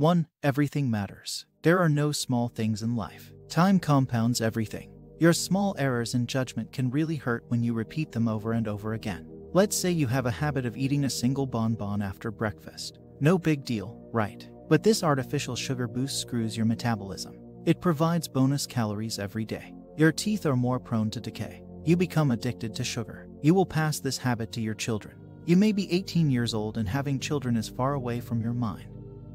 1. Everything matters. There are no small things in life. Time compounds everything. Your small errors in judgment can really hurt when you repeat them over and over again. Let's say you have a habit of eating a single bonbon after breakfast. No big deal, right? But this artificial sugar boost screws your metabolism. It provides bonus calories every day. Your teeth are more prone to decay. You become addicted to sugar. You will pass this habit to your children. You may be 18 years old and having children is far away from your mind,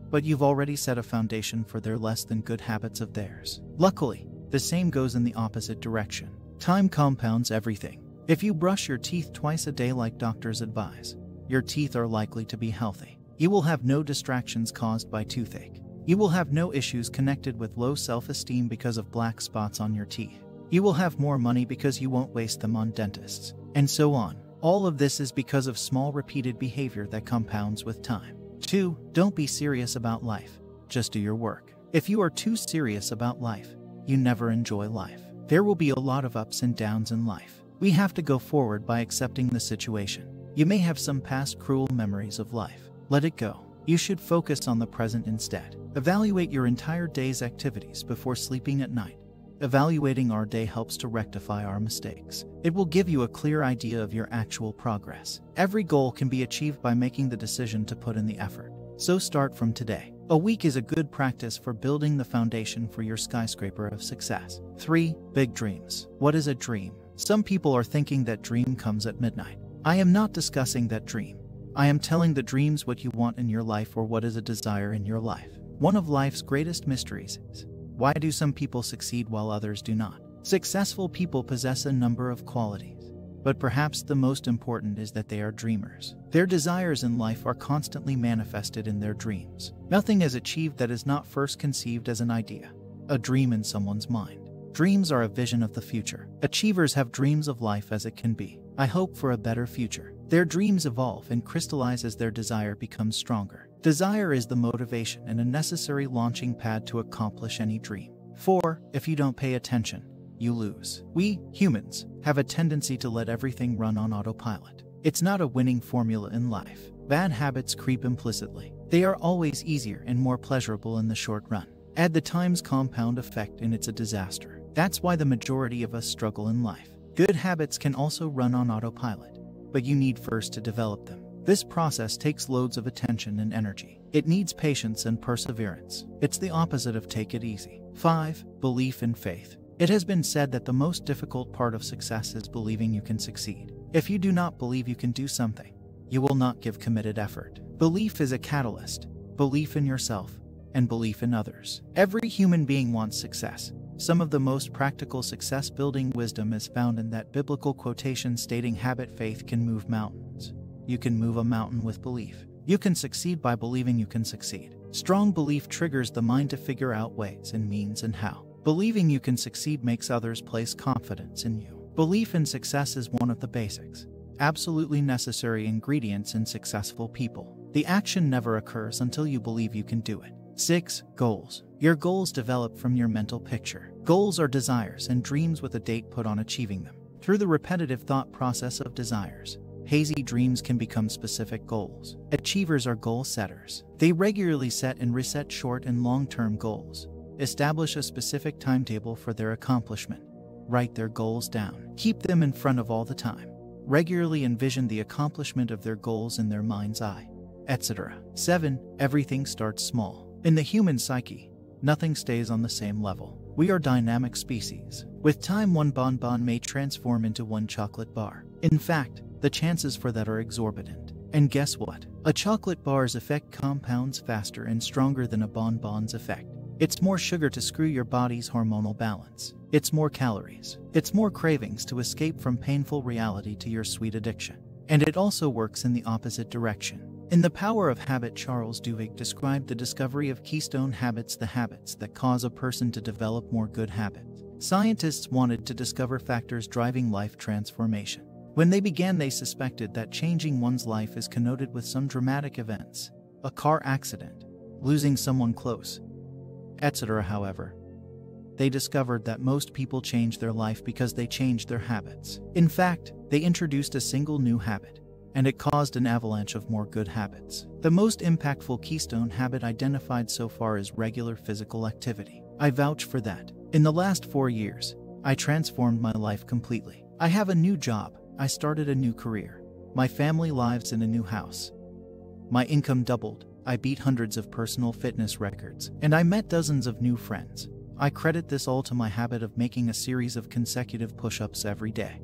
but you've already set a foundation for their less than good habits of theirs. Luckily, the same goes in the opposite direction. Time compounds everything. If you brush your teeth twice a day like doctors advise, your teeth are likely to be healthy. You will have no distractions caused by toothache. You will have no issues connected with low self esteem because of black spots on your teeth. You will have more money because you won't waste them on dentists, and so on. All of this is because of small repeated behavior that compounds with time. 2. Don't be serious about life. Just do your work. If you are too serious about life, you never enjoy life. There will be a lot of ups and downs in life. We have to go forward by accepting the situation. You may have some past cruel memories of life. Let it go. You should focus on the present instead. Evaluate your entire day's activities before sleeping at night. Evaluating our day helps to rectify our mistakes. It will give you a clear idea of your actual progress. Every goal can be achieved by making the decision to put in the effort. So start from today. A week is a good practice for building the foundation for your skyscraper of success. 3. Big dreams. What is a dream? Some people are thinking that dream comes at midnight. I am not discussing that dream. I am telling the dreams what you want in your life or what is a desire in your life. One of life's greatest mysteries is why do some people succeed while others do not? Successful people possess a number of qualities, but perhaps the most important is that they are dreamers. Their desires in life are constantly manifested in their dreams. Nothing is achieved that is not first conceived as an idea, a dream in someone's mind. Dreams are a vision of the future. Achievers have dreams of life as it can be. I hope for a better future. Their dreams evolve and crystallize as their desire becomes stronger. Desire is the motivation and a necessary launching pad to accomplish any dream. 4. If you don't pay attention, you lose. We, humans, have a tendency to let everything run on autopilot. It's not a winning formula in life. Bad habits creep implicitly. They are always easier and more pleasurable in the short run. Add the times compound effect and it's a disaster. That's why the majority of us struggle in life. Good habits can also run on autopilot, but you need first to develop them. This process takes loads of attention and energy. It needs patience and perseverance. It's the opposite of take it easy. 5. Belief and faith. It has been said that the most difficult part of success is believing you can succeed. If you do not believe you can do something, you will not give committed effort. Belief is a catalyst, belief in yourself, and belief in others. Every human being wants success, some of the most practical success building wisdom is found in that biblical quotation stating habit faith can move mountains. You can move a mountain with belief. You can succeed by believing you can succeed. Strong belief triggers the mind to figure out ways and means and how. Believing you can succeed makes others place confidence in you. Belief in success is one of the basics, absolutely necessary ingredients in successful people. The action never occurs until you believe you can do it. 6. Goals. Your goals develop from your mental picture. Goals are desires and dreams with a date put on achieving them. Through the repetitive thought process of desires, hazy dreams can become specific goals. Achievers are goal setters. They regularly set and reset short and long term goals, establish a specific timetable for their accomplishment, write their goals down, keep them in front of all the time, regularly envision the accomplishment of their goals in their mind's eye, etc. 7. Everything starts small. In the human psyche, nothing stays on the same level. We are dynamic species. With time, one bonbon may transform into one chocolate bar. In fact, the chances for that are exorbitant. And guess what? A chocolate bar's effect compounds faster and stronger than a bonbon's effect. It's more sugar to screw your body's hormonal balance. It's more calories. It's more cravings to escape from painful reality to your sweet addiction. And it also works in the opposite direction. In The Power of Habit, Charles Duhigg described the discovery of keystone habits, the habits that cause a person to develop more good habits. Scientists wanted to discover factors driving life transformation. When they began, they suspected that changing one's life is connoted with some dramatic events a car accident, losing someone close, etc. However, they discovered that most people change their life because they changed their habits. In fact, they introduced a single new habit and it caused an avalanche of more good habits. The most impactful keystone habit identified so far is regular physical activity. I vouch for that. In the last four years, I transformed my life completely. I have a new job, I started a new career, my family lives in a new house. My income doubled, I beat hundreds of personal fitness records, and I met dozens of new friends. I credit this all to my habit of making a series of consecutive push ups every day.